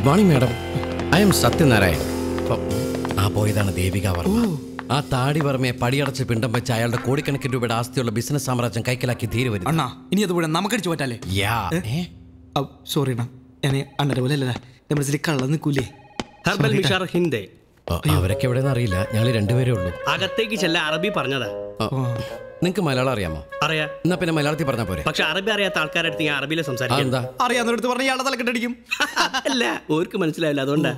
Good morning madam I am Satyanarayan ആ പോയതാണ് ദേവിക വർമ്മ. ആ താടി വർമ്മയെ പടിയടച്ച് പിണ്ടം വെച്ച് അയാളുടെ കോടിക്കണക്കിന് രൂപയുടെ ആസ്തിയുള്ള ബിസിനസ് സാമ്രാജ്യം കൈക്കലാക്കി ധീരെ വരും അണ്ണാ ഇനി അത് കൂടെ നമുക്കടിച്ചു പറ്റാല്ലേ യാ ഏ? സോറി അണ്ണാ. ഞാൻ അണ്ണന്റെ പോലെ അല്ലടാ. മനസ്സിൽ കള്ളം നിൽക്കൂലേ ഹെർബൽ മിഷാർ ഹിന്ദേ. ഓ, അവരൊക്കെ എവിടെയെന്ന് അറിയില്ല. ഞങ്ങൾ രണ്ടുപേരേ ഉള്ളൂ. അകത്തേക്ക് ചെല്ല അറബി പറഞ്ഞതാ. നിങ്ങൾക്ക് മലയാളം അറിയാമോ അറിയാ എന്നാ പിന്നെ മലയാളത്തിൽ പറഞ്ഞാൽ പോരെ പക്ഷെ അറബി അറിയാത്ത ആൾക്കാരുടെ അടുത്ത് ഞാൻ അറബിയിൽ സംസാരിക്കാം അറിയാവുന്നടുത്ത് പറഞ്ഞ ഇയാളുടെ തലക്കെട്ടടിക്കും അല്ല ഓർക്ക് മനസ്സിലാവില്ല അതുകൊണ്ടാ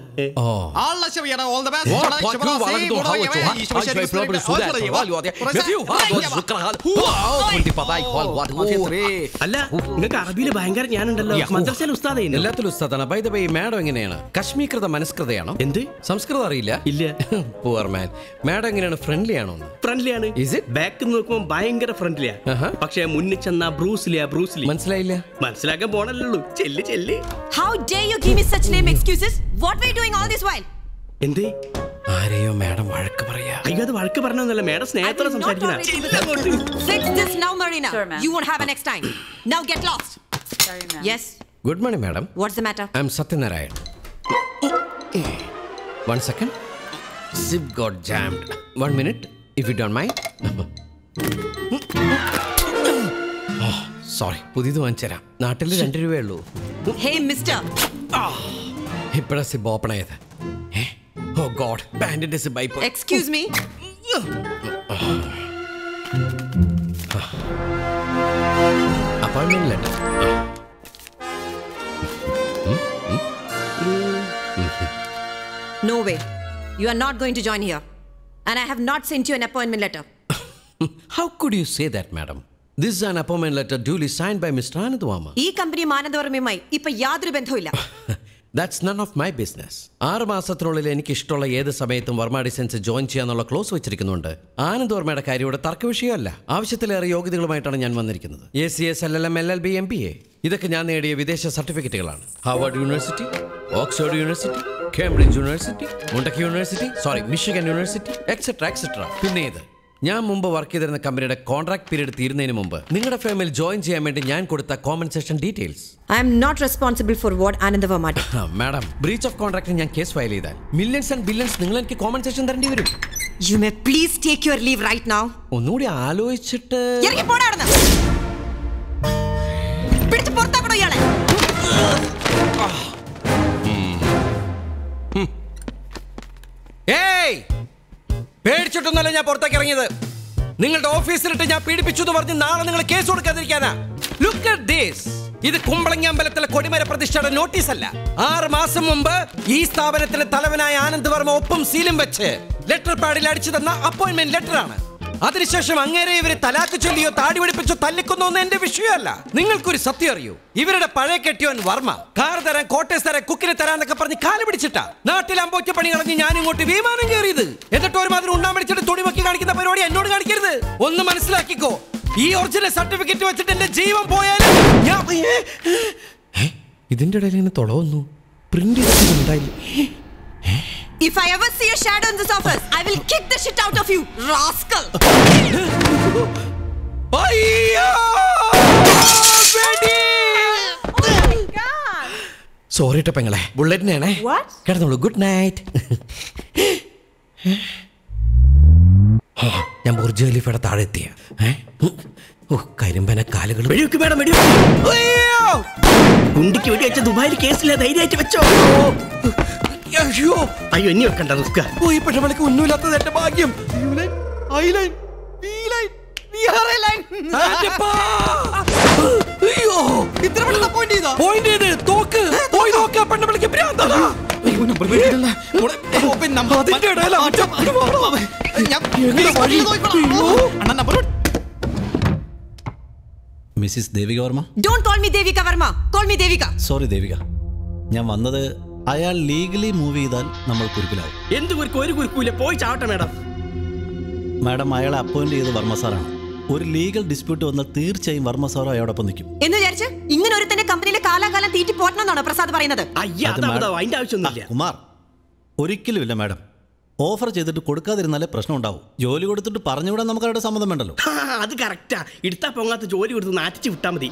അല്ല നിങ്ങൾക്ക് അറബിയിൽ ഭയങ്കര ഞാനുണ്ടല്ലോ. മദ്രസയിൽ ഉസ്താദേ എല്ലാത്തിലും ഉസ്താദാണ് ബൈ ദ ബൈ മാഡം എങ്ങനെയാണ് കശ്മീകൃത മനസ്കൃതയാണോ എന്ത് സംസ്കൃതം അറിയില്ല ഇല്ല പൂർമാൻ മാൻ മാഡം എങ്ങനെയാണ് ഫ്രണ്ട്ലി ആണോ ആണ്. ബാക്ക് നോക്കുമ്പോ ഭയങ്കര ഫ്രണ്ട്ലിയാ പക്ഷെ മുന്നിൽ ചെന്ന ബ്രൂസ്ലി ബ്രൂസ്ലി മനസ്സിലായില്ല. മനസ്സിലാക്കാൻ പോണല്ലോ ചെല്ലി ചെല്ലി. How dare you give me such lame excuses what we doing all this while എന്തേ? ആരെയോ മാഡം വഴക്ക് പറയാ. അയ്യോ അത് വഴക്ക് പറഞ്ഞൊന്നല്ല മാഡം സ്നേഹത്തോടെ സംസാരിക്കുന്ന set this now Marina you won't have a time now get lost sorry yes good morning madam what's the matter I am Satyanarayan one second zip got jammed one minute if you don't mind sorry പുതിയത് വാങ്ങിച്ചു തരാം നാട്ടിൽ രണ്ട് രൂപയേ ഉള്ളൂ Hey, Mister. ഇപ്പഴാ zip open ആയത് oh god ബാൻഡിന്റെ zip. Excuse me. Appointment letter No way. You are not going to join here. And I have not sent you an appointment letter. How could you say that, madam? This is an appointment letter duly signed by Mr. Anandwama. ഈ company മാനന്തവർമ്മയുമായി ഇപ്പൊ യാതൊരു ബന്ധവുമില്ല that's none of my business ആറ് മാസത്തിനുള്ളിൽ എനിക്ക് ഇഷ്ടമുള്ള ഏത് സമയത്തും വർമ്മ ഡിസൈൻസ് ജോയിൻ ചെയ്യാന്നുള്ള ക്ലോസ് വെച്ചിരിക്കുന്നുണ്ട് ആനന്ദ് വർമ്മയുടെ കാര്യം ഇവിടെ തർക്ക വിഷയമല്ല ആവശ്യത്തിലേറെ യോഗ്യതകളുമായിട്ടാണ് ഞാൻ വന്നിരിക്കുന്നത് A C S L L M L L B M B A ഇതൊക്കെ ഞാൻ നേടിയ വിദേശ സർട്ടിഫിക്കറ്റുകളാണ് Harvard university Oxford university Cambridge university Mundakki university sorry Michigan university etcetera etcetera പിന്നെ ഇത് ഞാൻ മുമ്പ് വർക്ക് ചെയ്തിരുന്ന കമ്പനിയുടെ കോൺട്രാക്ട് പീരീഡ് തീരുന്നതിന് മുമ്പ് നിങ്ങളുടെ ഫേമിൽ ജോയിൻ ചെയ്യാൻ വേണ്ടി ഞാൻ കൊടുത്ത compensation details I am not responsible for what ആനന്ദവ. Madam breach of contract ഞാൻ കേസ് ഫയൽ ചെയ്താൽ മില്യൺസ് ആൻഡ് ബില്യൺസ് നിങ്ങൾ എനിക്ക് കോമ്പൻസേഷൻ തരേണ്ടി വരും. You may please take your leave right now ഒന്നുകൂടി ആലോചിച്ചിട്ട് ഇറങ്ങി പോടാ പേടിച്ചിട്ടൊന്നല്ല ഞാൻ പുറത്തേക്ക് ഇറങ്ങിയത്. നിങ്ങളുടെ ഓഫീസിലിട്ട് ഞാൻ പീഡിപ്പിച്ചു എന്ന് പറഞ്ഞ് നാളെ നിങ്ങൾ കേസ് കൊടുക്കാതിരിക്കാനാ. ലുക്ക് അറ്റ് ദിസ് ഇത് കുമ്പളങ്ങി അമ്പലത്തിലെ കൊടിമര പ്രതിഷ്ഠയുടെ നോട്ടീസ് അല്ല. ആറ് മാസം മുമ്പ് ഈ സ്ഥാപനത്തിലെ തലവനായ ആനന്ദ് വർമ്മ ഒപ്പം സീലും വെച്ച് ലെറ്റർ പാഡിൽ അടിച്ചു തന്ന അപ്പോയിന്റ്മെന്റ് ലെറ്റർ ആണ്. അതിനുശേഷം അങ്ങേരെ ഇവർ തലാക്ക് ചൊല്ലിയോ താടി പിടിപ്പിച്ചോ തല്ലിക്കുന്നോ എന്ന് എന്റെ വിഷയമല്ല. നിങ്ങൾക്കൊരു സത്യം അറിയൂ. ഇവരുടെ പഴയ കെട്ടിയോൻ വർമ്മ കാർ തരാൻ കോട്ടേഴ്സ് തരാൻ കുക്കിനെ തരാന്നൊക്കെ പറഞ്ഞ് കാൽ പിടിച്ചിട്ടാ. നാട്ടിൽ അമ്പോക്ക് പണി കളഞ്ഞ് ഞാൻ ഇങ്ങോട്ട് വിമാനം കയറിയത്. എന്നിട്ട് ഒരുമാതിരി ഒന്ന് മനസ്സിലാക്കിക്കോ. ഈ ഒറിജിനൽ സർട്ടിഫിക്കറ്റ് വെച്ചിട്ട് എന്റെ ജീവൻ പോയാലും ഞാൻ? ഇതിന്റെ ഇടയിൽ ഇങ്ങനെ തൊളവന്നു പ്രിന്റ് ചെയ്തിട്ടുണ്ടായില്ല If I ever see a shadow in this office, I will kick the shit out of you, rascal. വെടി! സോറി ട്ടോ പെങ്ങളെ. ബുള്ളറ്റിനാണേ What? കിടന്നോളൂ. ഗുഡ് നൈറ്റ് ഞാൻ ബുർജ് ഖലീഫയുടെ താഴെ എത്തിയ. കരിമ്പന കാലുകൾ വെടിവെക്ക് മേഡം കുണ്ടിക്ക് വെടി വെച്ച ദുബായിൽ കേസില്ല ധൈര്യമായിട്ട് വെച്ചോ. അയ്യോ അയ്യോ ഇനി വെക്കണ്ട റിസ്ക. ഓ ഈ പെട്ടവൾക്ക് ഒന്നുമില്ലാത്തത് എന്റെ ഭാഗ്യം. ആന്റപ്പാ! അയ്യോ ഇത്ര പെട്ടെന്ന് appoint ചെയ്തോ? പോയിന്റ് ചെയ്ത് തോക്ക്. പോയി നോക്ക അയ്യോ, number അതിന്റെ ഇടയിലാ മറ്റേ ഞാൻ- എങ്ങനെ വഴി? അയ്യോ. അണ്ണാ, number Mrs Devika Varma? Don't call me Devika Varma. Call me Devika. Sorry Devika. ഞാൻ വന്നത് അയാൾ ലീഗലി മൂവ് ചെയ്താൽ നമ്മൾ കുരുക്കിലാവും. എന്ത് കുരുക്കും? ഒരു കുരുക്കൂല പോയി ചാവട്ടെ മാഡം. മാഡം അയാളെ അപ്പോയിന്റ് ചെയ്ത് വർമ്മ സാറാണ്. ഒരു ലീഗൽ ഡിസ്പ്യൂട്ട് വന്നാൽ തീർച്ചയായും വർമ്മ സാറോ അയാളോടൊപ്പം നിൽക്കും. എന്ന് വിചാരിച്ച് ഇങ്ങനെ ഒരു തന്നെ കമ്പനിയിലെ കാലാകാലം തീറ്റി പോറ്റണമെന്നാണോ പ്രസാദ് പറയുന്നത്? അയ്യ അത് അതാ മാഡം- അതിന്റെ ആവശ്യമൊന്നുമില്ല. ആ, കുമാർ ഒരിക്കലുമില്ല മാഡം. ഓഫർ ചെയ്തിട്ട് കൊടുക്കാതിരുന്നാലേ പ്രശ്നം ഉണ്ടാവും. ജോലി കൊടുത്തിട്ട് പറഞ്ഞുവിടാൻ നമുക്ക് അവരുടെ സമ്മതം വേണ്ടല്ലോ. അത് കറക്റ്റാ ഇടുത്താ പൊങ്ങാത്ത ജോലി കൊടുത്ത് നാറ്റിച്ച് വിട്ടാൽ മതി.